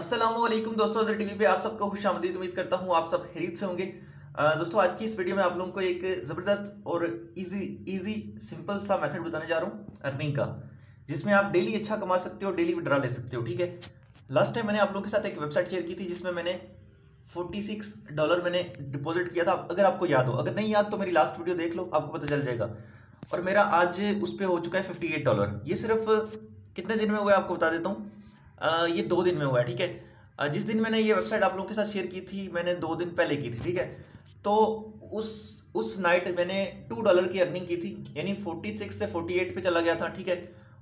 असलम दोस्तों T V पे आप सबको खुश आमदीद उम्मीद करता हूँ आप सब खरीद से होंगे। दोस्तों, आज की इस वीडियो में आप लोगों को एक ज़बरदस्त और इजी इजी सिंपल सा मेथड बताने जा रहा हूँ अर्निंग का, जिसमें आप डेली अच्छा कमा सकते हो डेली विड्रा ले सकते हो, ठीक है? लास्ट टाइम मैंने आप लोगों के साथ एक वेबसाइट शेयर की थी, जिसमें मैंने 46 डॉलर मैंने डिपॉजिट किया था, अगर आपको याद हो। अगर नहीं याद तो मेरी लास्ट वीडियो देख लो, आपको पता चल जाएगा। और मेरा आज उस पर हो चुका है 58 डॉलर ये सिर्फ़ कितने दिन में हुआ आपको बता देता हूँ। ये दो दिन में हुआ है, ठीक है? जिस दिन मैंने ये वेबसाइट आप लोगों के साथ शेयर की थी, मैंने दो दिन पहले की थी, ठीक है? तो उस उस नाइट मैंने टू डॉलर की अर्निंग की थी, यानी फोर्टी सिक्स से फोर्टी एट पे चला गया था, ठीक है?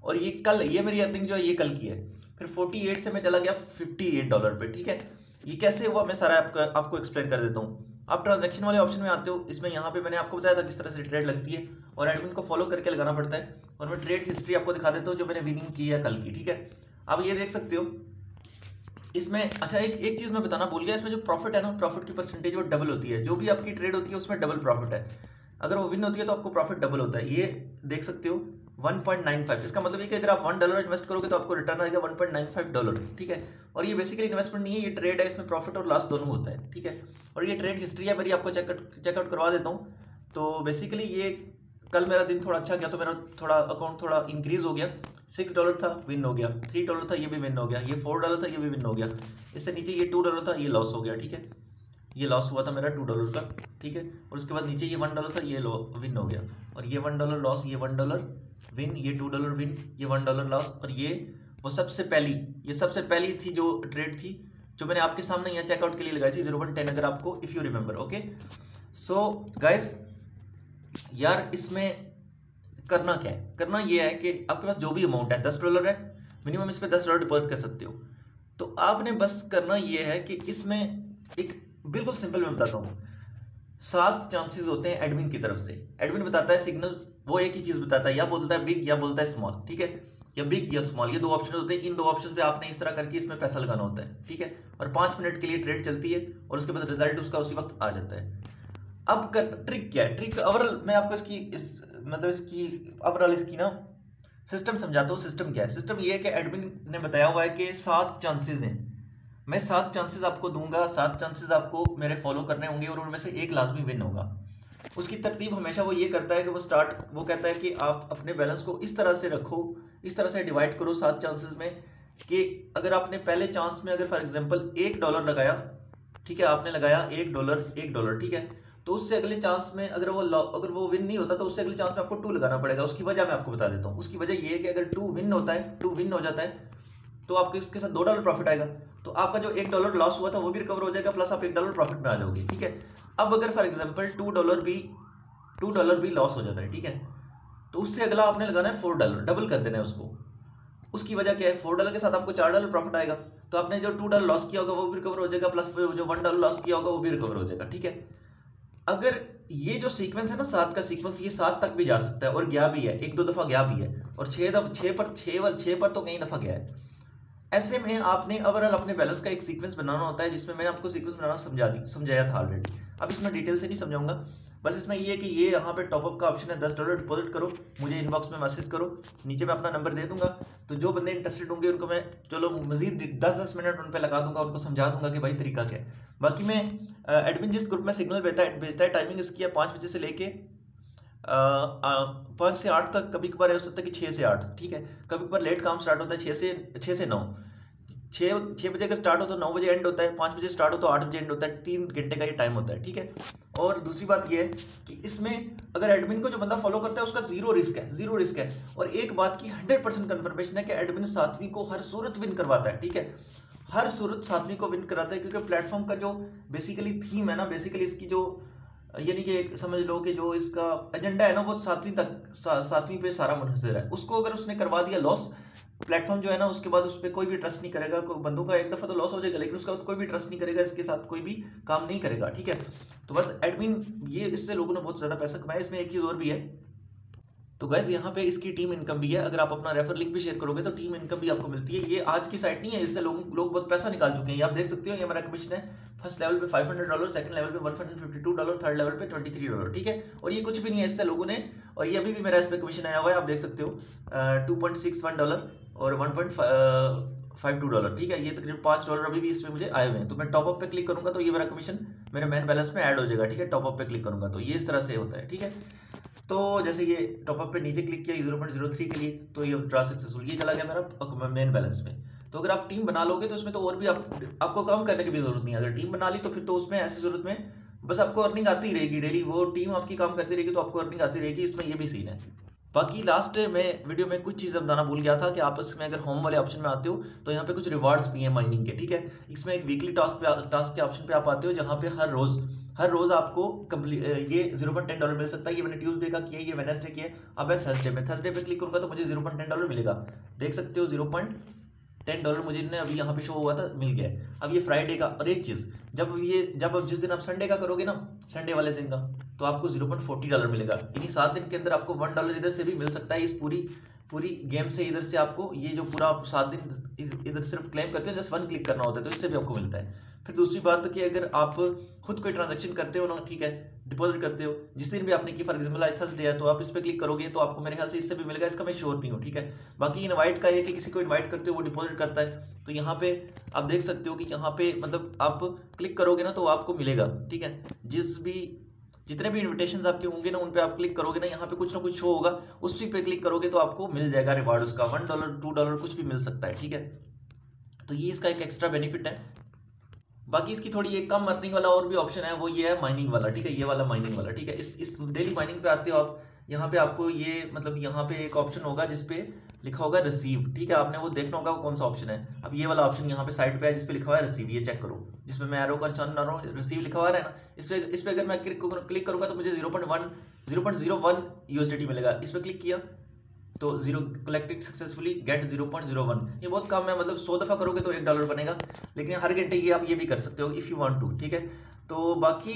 और ये कल, ये मेरी अर्निंग जो है, ये कल की है। फिर फोर्टी एट से मैं चला गया फिफ्टी एट डॉलर पे, ठीक है? ये कैसे हुआ, मैं सारा आपको आपको एक्सप्लेन कर देता हूँ। आप ट्रांजेक्शन वाले ऑप्शन में आते हो, इसमें यहाँ पे मैंने आपको बताया था किस तरह से ट्रेड लगती है, और एडमिन को फॉलो करके लगाना पड़ता है, और मैं ट्रेड हिस्ट्री आपको दिखा देता हूँ, जो मैंने विनिंग की है कल की, ठीक है? आप ये देख सकते हो। इसमें अच्छा एक एक चीज़ मैं बताना भूल गया, इसमें जो प्रॉफिट है ना प्रॉफिट की परसेंटेज वो डबल होती है। जो भी आपकी ट्रेड होती है, उसमें डबल प्रॉफिट है। अगर वो विन होती है तो आपको प्रॉफिट डबल होता है। ये देख सकते हो 1.95 इसका मतलब ये कि अगर आप वन डॉलर इन्वेस्ट करोगे तो आपको रिटर्न आएगा 1.95 डॉलर ठीक है? और ये बेसिकली इन्वेस्टमेंट नहीं है, ये ट्रेड है, इसमें प्रॉफिट और लॉस दोनों होता है, ठीक है? और ये ट्रेड हिस्ट्री है, मेरी आपको चेकआउट करवा देता हूँ। तो बेसिकली ये, कल मेरा दिन थोड़ा अच्छा गया तो मेरा थोड़ा अकाउंट थोड़ा इंक्रीज हो गया। सिक्स डॉलर था, विन हो गया। थ्री डॉलर था, ये भी विन हो गया। ये फोर डॉलर था, ये भी विन हो गया। इससे नीचे ये टू डॉलर था, ये लॉस हो गया, ठीक है? ये लॉस हुआ था मेरा टू डॉलर का, ठीक है? और उसके बाद नीचे ये वन डॉलर था, ये विन हो गया। और ये वन डॉलर लॉस, ये वन डॉलर विन, ये टू डॉलर विन, ये वन डॉलर लॉस। और ये, वो सबसे पहली, ये सबसे पहली थी जो ट्रेड थी, जो मैंने आपके सामने यहाँ चेकआउट के लिए लगाई थी ज़ीरो वन टेन अगर आपको if you remember okay so guys यार, इसमें करना क्या है? करना ये है कि आपके पास जो भी अमाउंट है दस डॉलर है मिनिमम इस पर दस डॉलर डिपॉजिट कर सकते हो। तो आपने बस करना ये है कि इसमें एक बिल्कुल सिंपल मैं बताता हूँ। सात चांसेस होते हैं एडमिन की तरफ़ से। एडमिन बताता है सिग्नल वो एक ही चीज़ बताता है या बोलता है बिग या बोलता है स्मॉल ठीक है? या बिग या स्मॉल ये दो ऑप्शन होते हैं। इन दो ऑप्शन पे आपने इस तरह करके इसमें पैसा लगाना होता है ठीक है? और पाँच मिनट के लिए ट्रेड चलती है और उसके बाद रिज़ल्ट उसका उसी वक्त आ जाता है। अब कर, ट्रिक क्या है? ट्रिक ओवरऑल मैं आपको इसकी इस मतलब इसकी ओवरऑल इसकी ना सिस्टम समझाता हूँ सिस्टम क्या है? सिस्टम ये है कि एडमिन ने बताया हुआ है कि सात चांसेस हैं। मैं सात चांसेस आपको दूँगा, सात चांसेस आपको मेरे फॉलो करने होंगे और उनमें से एक लाजमी विन होगा। उसकी तरतीब हमेशा वो ये करता है कि वो स्टार्ट वो कहता है कि आप अपने बैलेंस को इस तरह से रखो, इस तरह से डिवाइड करो सात चांसेस में कि अगर आपने पहले चांस में अगर फॉर एग्ज़ाम्पल एक डॉलर लगाया, ठीक है, आपने लगाया एक डॉलर एक डॉलर ठीक है? तो उससे अगले चांस में अगर वो अगर वो विन नहीं होता तो उससे अगले चांस में आपको टू लगाना पड़ेगा। उसकी वजह मैं आपको बता देता हूँ। उसकी वजह ये है कि अगर टू विन होता है टू विन हो जाता है तो आपको इसके साथ दो डॉलर प्रॉफिट आएगा। तो आपका जो एक डॉलर लॉस हुआ था, वो भी रिकवर हो जाएगा प्लस आप एक डॉलर प्रॉफिट में आ जाओगे, ठीक है? अब अगर फॉर एग्ज़ाम्पल टू डॉलर भी टू डॉलर भी लॉस हो जाता है, ठीक है? तो उससे अगला आपने लगाना है फोर डॉलर डबल कर देना है उसको। उसकी वजह क्या है? फोर डॉलर के साथ आपको चार डॉलर प्रॉफिट आएगा। तो आपने जो टू डॉलर लॉस किया होगा, वो भी रिकवर हो जाएगा प्लस जो वन डॉलर लॉस किया होगा, वो भी रिकवर हो जाएगा, ठीक है? अगर ये जो सीक्वेंस है ना, सात का सीक्वेंस ये सात तक भी जा सकता है, और गया भी है, एक दो दफ़ा गया भी है, और छह दफ़ा, छह पर, छह छह पर तो कई दफ़ा गया है। ऐसे में आपने ओवरऑल अपने बैलेंस का एक सीक्वेंस बनाना होता है, जिसमें मैंने आपको सीक्वेंस बनाना समझा दी, समझाया था ऑलरेडी अब इसमें डिटेल से नहीं समझाऊँगा। बस इसमें ये है कि ये यहाँ पे टॉपअप का ऑप्शन है, दस डॉलर डिपॉजिट करो, मुझे इनबॉक्स में मैसेज करो, नीचे मैं अपना नंबर दे दूँगा। तो जो बंदे इंटरेस्टेड होंगे, उनको मैं, चलो, मजीद दस दस मिनट उन पर लगा दूँगा, उनको समझा दूँगा कि भाई तरीका क्या है। बाकी मैं एडमिन जिस ग्रुप में सिग्नल भेजता है भेजता है टाइमिंग इसकी है पाँच बजे से लेके पाँच से आठ तक, कभी कभार हो सकता है कि छः से आठ, ठीक है? कभी कभार लेट काम स्टार्ट होता है छः से छः से नौ। छः छः बजे अगर स्टार्ट हो तो नौ बजे एंड होता है, पाँच बजे स्टार्ट हो तो आठ बजे एंड होता है, तीन घंटे का ये टाइम होता है, ठीक है? और दूसरी बात ये है कि इसमें अगर एडमिन को जो बंदा फॉलो करता है, उसका ज़ीरो रिस्क है ज़ीरो रिस्क है। और एक बात की हंड्रेड परसेंट कन्फर्मेशन है कि एडमिन सातवीं को हर सूरत विन करवाता है, ठीक है? हर सूरत सातवीं को विन कराता है, क्योंकि प्लेटफॉर्म का जो बेसिकली थीम है ना बेसिकली इसकी जो, यानी कि समझ लो कि जो इसका एजेंडा है ना, वो सातवीं तक सातवीं पे सारा मुनहसर है। उसको अगर उसने करवा दिया लॉस प्लेटफॉर्म जो है ना, उसके बाद उस पर कोई भी ट्रस्ट नहीं करेगा कोई बंदों का एक दफ़ा तो लॉस हो जाएगा, लेकिन उसके बाद कोई भी ट्रस्ट नहीं करेगा, इसके साथ कोई भी काम नहीं करेगा, ठीक है? तो बस एडमिन ये इससे लोगों ने बहुत ज़्यादा पैसा कमाया, इसमें एक चीज़ और भी है। तो गैस यहाँ पे इसकी टीम इनकम भी है, अगर आप अपना रेफर लिंक भी शेयर करोगे तो टीम इनकम भी आपको मिलती है। ये आज की साइट नहीं है, इससे लोग लोग बहुत पैसा निकाल चुके हैं। आप देख सकते हो, ये हमारा कमीशन है। फ़र्स्ट लेवल पे 500 डॉलर सेकंड लेवल पे 152 डॉलर थर्ड लेवल पे 23 डॉलर ठीक है? और ये कुछ भी नहीं है इससे लोगों ने, और ये अभी भी मेरा इस पर कमीशन आया हुआ है, आप देख सकते हो। टू डॉलर और one point five two dollar ठीक है, ये तकरीबन पाँच डॉलर अभी भी इसमें मुझे आए हुए हैं। तो मैं टॉपअप पे क्लिक करूँगा तो ये मेरा कमीशन मेरे मेन बैलेंस में ऐड हो जाएगा। ठीक है टॉपअप पे क्लिक करूँगा तो ये इस तरह से होता है। ठीक है तो जैसे ये टॉपअप पे नीचे क्लिक किया ज़ीरो पॉइंट ज़ीरो थ्री के लिए तो ये विड्रा सक्सेसफुल ये चला गया मेरा मेन बैलेंस में। तो अगर आप टीम बना लोगे तो उसमें तो और भी आप, आपको काम करने की भी ज़रूरत नहीं है। अगर टीम बना ली तो फिर तो उसमें ऐसी ज़रूरत में बस आपको अर्निंग आती रहेगी। डेली वो टीम आपकी काम करती रहेगी तो आपको अर्निंग आती रहेगी। इसमें ये भी सीन है। बाकी लास्ट में वीडियो में कुछ चीज़ें बताना भूल गया था कि आप इसमें अगर होम वाले ऑप्शन में आते हो तो यहाँ पे कुछ रिवार्ड्स भी हैं माइनिंग के, ठीक है? इसमें एक वीकली टास्क पे टास्क के ऑप्शन पे आप आते हो, जहाँ पे हर रोज़ हर रोज़ आपको ये ज़ीरो पॉइंट टेन डॉलर मिल सकता है। ये मैंने ट्यूजडे का किया, ये वेनेसडे किया, अब है थर्सडे में थर्सडे पे क्लिक करूँगा तो मुझे ज़ीरो पॉइंट टेन डॉलर मिलेगा। देख सकते हो ज़ीरो पॉइंट टेन डॉलर मुझे ने अभी यहाँ पे शो हुआ था, मिल गया। अब ये फ्राइडे का, और एक चीज़, जब ये, जब अब जिस दिन आप संडे का करोगे ना संडे वाले दिन का तो आपको ज़ीरो पॉइंट फोर्टी डॉलर मिलेगा। यानी सात दिन के अंदर आपको वन डॉलर इधर से भी मिल सकता है इस पूरी पूरी गेम से इधर से आपको, ये जो पूरा सात दिन इधर सिर्फ़ क्लेम करते हो जस्ट वन क्लिक करना होता है तो इससे भी आपको मिलता है। फिर दूसरी बात कि अगर आप खुद कोई ट्रांजेक्शन करते हो ना, ठीक है डिपॉजिट करते हो, जिस दिन भी आपने की फॉर एग्ज़ाम्पल आज थर्सडे है तो आप इस पर क्लिक करोगे तो आपको मेरे ख्याल से इससे भी मिलेगा, इसका मैं श्योर नहीं हूँ, ठीक है। बाकी इनवाइट का है कि किसी को इनवाइट करते हो, वो डिपॉजिट करता है तो यहाँ पे आप देख सकते हो कि यहाँ पे मतलब आप क्लिक करोगे ना तो आपको मिलेगा, ठीक है। जिस भी, जितने भी इन्विटेशन आपके होंगे ना, उन पर आप क्लिक करोगे ना, यहाँ पे कुछ ना कुछ शो होगा, उस पे क्लिक करोगे तो आपको मिल जाएगा रिवार्ड उसका वन डॉलर टू डॉलर कुछ भी मिल सकता है, ठीक है। तो ये इसका एक एक्स्ट्रा बेनिफिट है बाकी इसकी थोड़ी एक कम अर्निंग वाला और भी ऑप्शन है, वो ये है माइनिंग वाला, ठीक है? ये वाला माइनिंग वाला, ठीक है? इस इस डेली माइनिंग पे आते हो आप, यहाँ पे आपको ये मतलब यहाँ पे एक ऑप्शन होगा जिसपे लिखा होगा रिसीव ठीक है? आपने वो देखना होगा वो कौन सा ऑप्शन है। अब ये वाला ऑप्शन यहाँ पे साइड पे है जिसपे लिखा हुआ है रिसीव ये चेक करो। जिसमें मैं एरो का निशान बना रहा हूँ रिसीव लिखा हुआ है ना इस पर इस पर अगर मैं क्लिक करूँगा तो मुझे zero point one zero point zero one USD मिलेगा। इस पर क्लिक किया तो zero collected successfully get zero point zero one ये बहुत कम है मतलब सौ दफ़ा करोगे तो एक डॉलर बनेगा, लेकिन हर घंटे ये आप ये भी कर सकते हो इफ़ यू वांट टू ठीक है? तो बाकी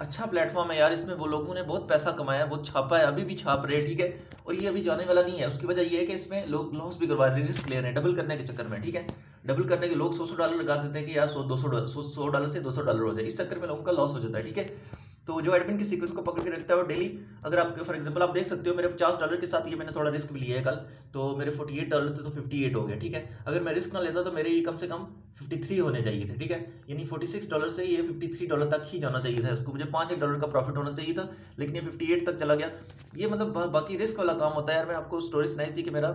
अच्छा प्लेटफॉर्म है यार, इसमें वो लोगों ने बहुत पैसा कमाया, बहुत छापा है, अभी भी छाप रहे ठीक है? और ये अभी जाने वाला नहीं है, उसकी वजह ये है कि इसमें लोग लॉस भी करवा रहे हैं रिस्क ले रहे हैं डबल करने के चक्कर में, ठीक है? डबल करने के लोग सौ सौ डॉलर लगा देते हैं कि यार सौ, दो सौ सौ डॉलर से दो सौ डॉलर हो जाए, इस चक्कर में लोगों का लॉस हो जाता है, ठीक है? तो जो एडमिन की सीक्वेंस को पकड़ के रखता है वो डेली अगर आपके फॉर एग्जांपल आप देख सकते हो, मेरे पचास डॉलर के साथ ये मैंने थोड़ा रिस्क भी लिया है कल तो मेरे फोर्टी एट डॉलर थे तो फिफ्टी एट हो गया, ठीक है? अगर मैं रिस्क ना लेता तो मेरे ये कम से कम फिफ्टी थ्री होने चाहिए थे, ठीक है? यानी फोर्टी सिक्स डॉलर से ये फिफ्टी थ्री डॉलर तक ही जाना चाहिए था इसको, मुझे पाँच एक डॉलर का प्रॉफिट होना चाहिए था, लेकिन ये फिफ्टी एट तक चला गया। ये मतलब बाकी रिस्क वाला काम होता है यार, मैं आपको स्टोरी सुनाई थी कि मेरा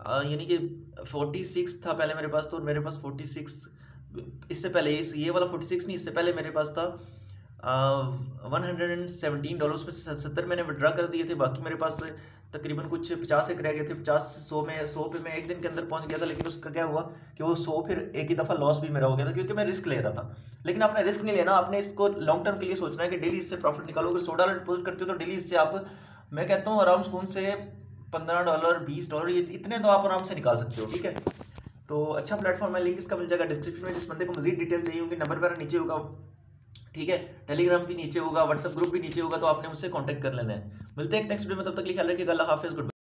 यानी कि फोर्टी सिक्स था पहले मेरे पास तो मेरे पास फोर्टी सिक्स इससे पहले ये वाला फोर्टी सिक्स नहीं, इससे पहले मेरे पास था one hundred and seventeen dollar उसमें सत्तर मैंने विड्रा कर दिए थे, बाकी मेरे पास तकरीबन कुछ पचास एक रह गए थे, पचास सौ में, सौ पे मैं एक दिन के अंदर पहुँच गया था, लेकिन उसका क्या हुआ कि वो सौ फिर एक ही दफ़ा लॉस भी मेरा हो गया था, क्योंकि मैं रिस्क ले रहा था। लेकिन आपने रिस्क नहीं लेना, आपने इसको लॉन्ग टर्म के लिए सोचना है कि डेली इससे प्रॉफिट निकालो। अगर सौ डॉलर डिपोजिट करते हो तो डेली इससे आप, मैं कहता हूँ आराम सुकून से पंद्रह डॉलर बीस डॉलर ये इतने तो आप आराम से निकाल सकते हो, ठीक है? तो अच्छा प्लेटफॉर्म है लिंक इसका मिल जाएगा डिस्क्रिप्शन में, जिस बंदे को मजीद डिटेल चाहिए होंगे नंबर मेरा नीचे होगा ठीक है? टेलीग्राम भी नीचे होगा व्हाट्सएप ग्रुप भी नीचे होगा तो आपने मुझसे कॉन्टेक्ट कर लेना है। मिलते हैं नेक्स्ट वीडियो में, तब तक लिखा रखिएगा। अल्लाह हाफिज गुड